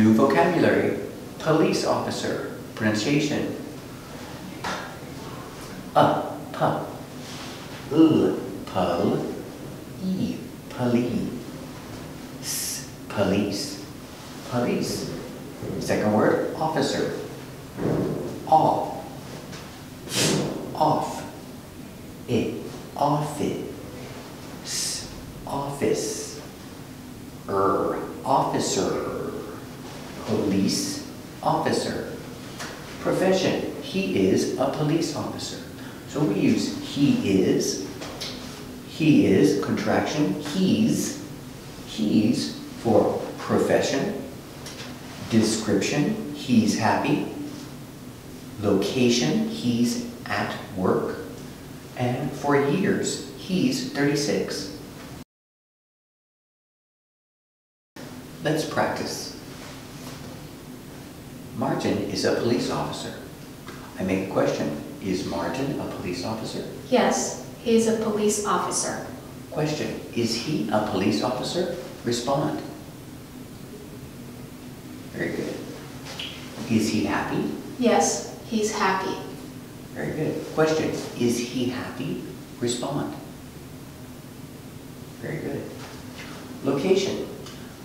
New vocabulary. Police officer. Pronunciation. A, pu, l, pul, e, s, police, police. Second word, officer. Off, off, it, office, s, office, er, officer, police officer. Profession, he is a police officer. So we use he is, he is, contraction, he's, he's for profession, description, he's happy, location, he's at work, and for years, he's 36. Let's practice. Martin is a police officer. I make a question. Is Martin a police officer? Yes, he is a police officer. Question. Is he a police officer? Respond. Very good. Is he happy? Yes, he's happy. Very good. Question. Is he happy? Respond. Very good. Location.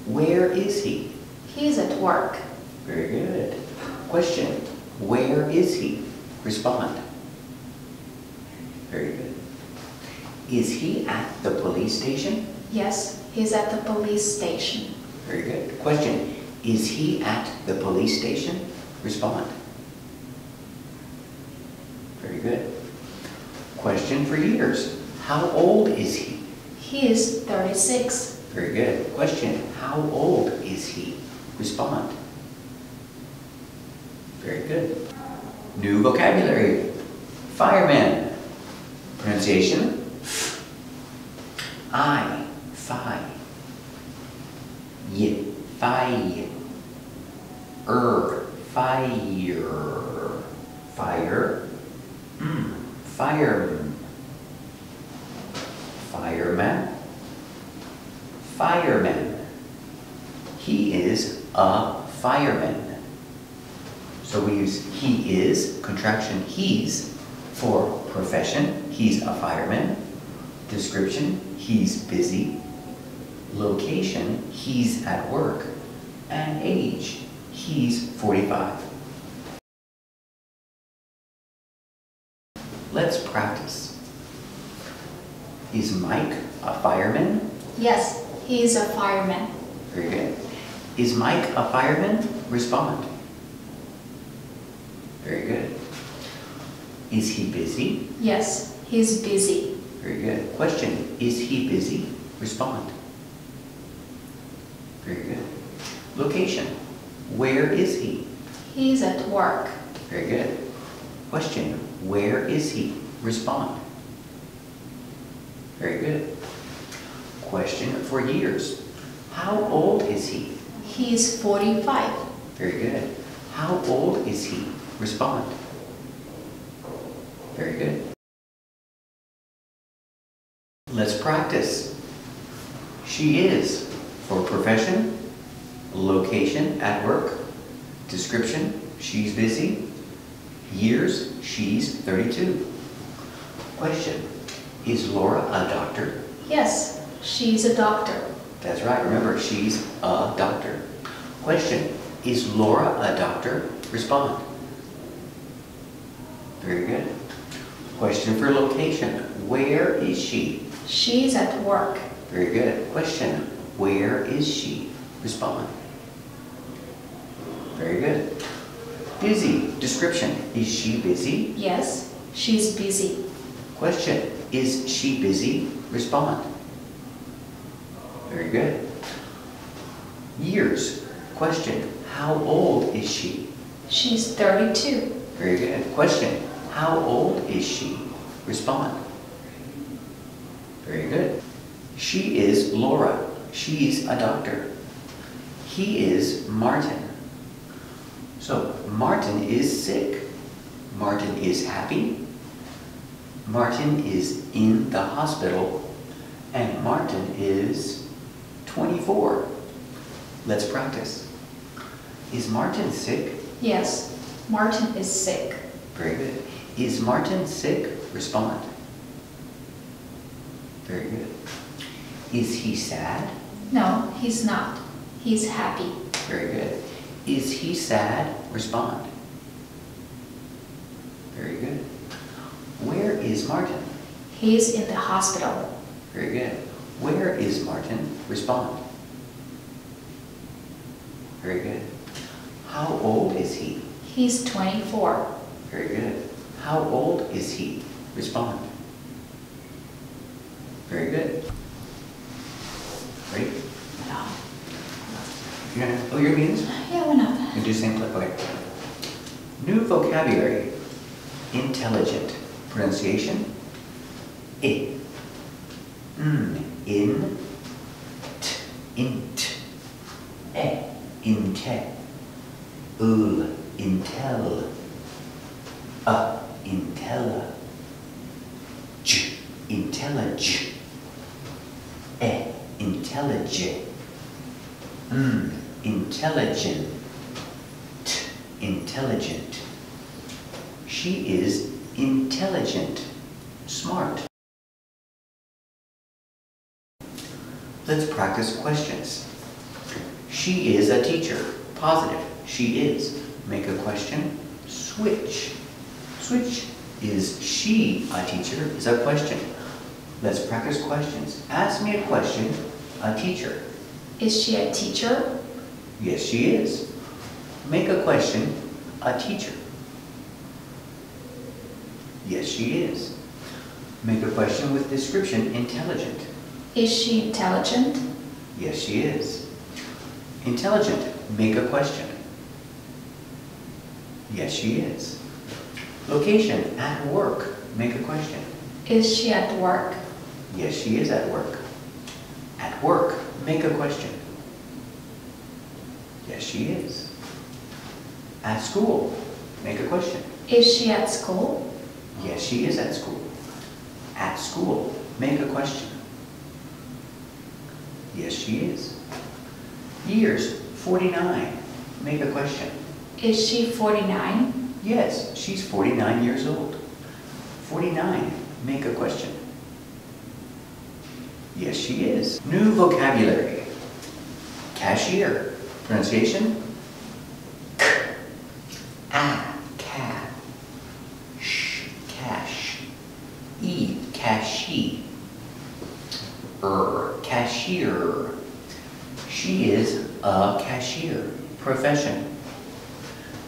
Where is he? He's at work. Question. Where is he? Respond. Very good. Is he at the police station? Yes, he's at the police station. Very good. Question. Is he at the police station? Respond. Very good. Question for years. How old is he? He is 36. Very good. Question. How old is he? Respond. Very good. New vocabulary. Fireman. Pronunciation. I. Fi. Y. Fi. Er. Fire. Fire. Mm. Fireman. Fireman. Fireman. He is a fireman. So we use he is, contraction he's, for profession, he's a fireman. Description, he's busy. Location, he's at work. And age, he's 45. Let's practice. Is Mike a fireman? Yes, he is a fireman. Very good. Is Mike a fireman? Respond. Very good. Is he busy? Yes, he's busy. Very good. Question, is he busy? Respond. Very good. Location, where is he? He's at work. Very good. Question, where is he? Respond. Very good. Question for years, how old is he? He's 45. Very good. How old is he? Respond. Very good. Let's practice. She is for profession, location at work, description, she's busy, years, she's 32. Question, is Laura a doctor? Yes, she's a doctor. That's right, remember, she's a doctor. Question, is Laura a doctor? Respond. Very good. Question for location, where is she? She's at work. Very good. Question, where is she? Respond. Very good. Busy, description, is she busy? Yes, she's busy. Question, is she busy? Respond. Very good. Years, question, how old is she? She's 32. Very good. Question, how old is she? Respond. Very good. She is Laura. She's a doctor. He is Martin. So, Martin is sick. Martin is happy. Martin is in the hospital. And Martin is 24. Let's practice. Is Martin sick? Yes, Martin is sick. Very good. Is Martin sick? Respond. Very good. Is he sad? No, he's not. He's happy. Very good. Is he sad? Respond. Very good. Where is Martin? He's in the hospital. Very good. Where is Martin? Respond. Very good. How old is he? He's 24. Very good. How old is he? Respond. Very good. Ready? No. You're gonna, oh, your means? Yeah, why not? You do the same clip, okay. New vocabulary. Intelligent. Pronunciation. I. Mm. In. T. Int. E. Inte. Ul. Intel. A. Intella. J. Intellige. E. Intellige. Mm. Intelligent. t, Intelligent. She is intelligent. Smart. Let's practice questions. She is a teacher. Positive. She is. Make a question. Switch. Switch. Is she a teacher? Is a question. Let's practice questions. Ask me a question. A teacher. Is she a teacher? Yes, she is. Make a question. A teacher. Yes, she is. Make a question with description. Intelligent. Is she intelligent? Yes, she is. Intelligent. Make a question. Yes, she is. Location. At work. Make a question. Is she at work? Yes, she is at work. At work. Make a question. Yes, she is. At school. Make a question. Is she at school? Yes, she is at school. At school. Make a question. Yes, she is. Years. 49. Make a question. Is she 49? Yes, she's 49 years old. 49. Make a question. Yes, she is. New vocabulary. Cashier. Pronunciation? K. A. Cat. Sh. Cash. E. Cashy. Er. Cashier. She is a cashier. Profession.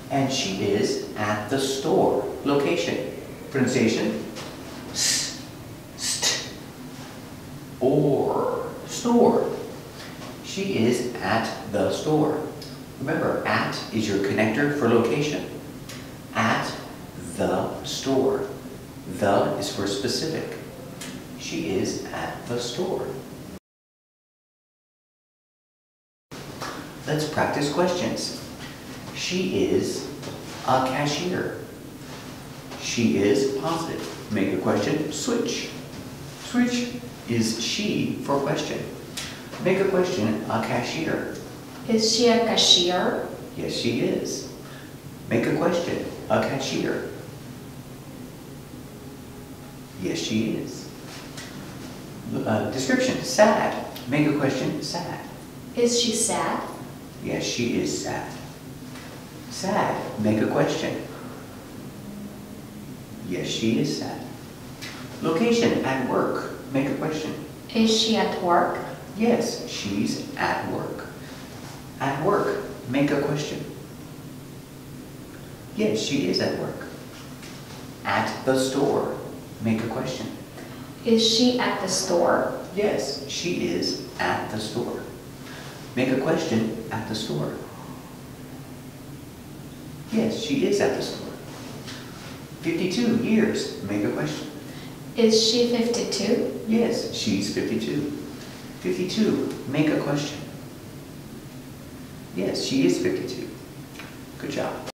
And she is at the store. Location. Pronunciation? S. St. Or. Store. She is at the store. Remember, at is your connector for location. At the store. The is for specific. She is at the store. Let's practice questions. She is a cashier. She is positive. Make a question, switch. Switch is she for question. Make a question, a cashier. Is she a cashier? Yes, she is. Make a question, a cashier. Yes, she is. Uh, description, sad. Make a question, sad. Is she sad? Yes, she is sad. Sad. Make a question. Yes, she is sad. Location, at work. Make a question. Is she at work? Yes, she's at work. At work. Make a question. Yes, she is at work. At the store. Make a question. Is she at the store? Yes, she is at the store. Make a question at the store. Yes, she is at the store. 52 years. Make a question. Is she 52? Yes, she's 52. 52. Make a question. Yes, she is 52. Good job.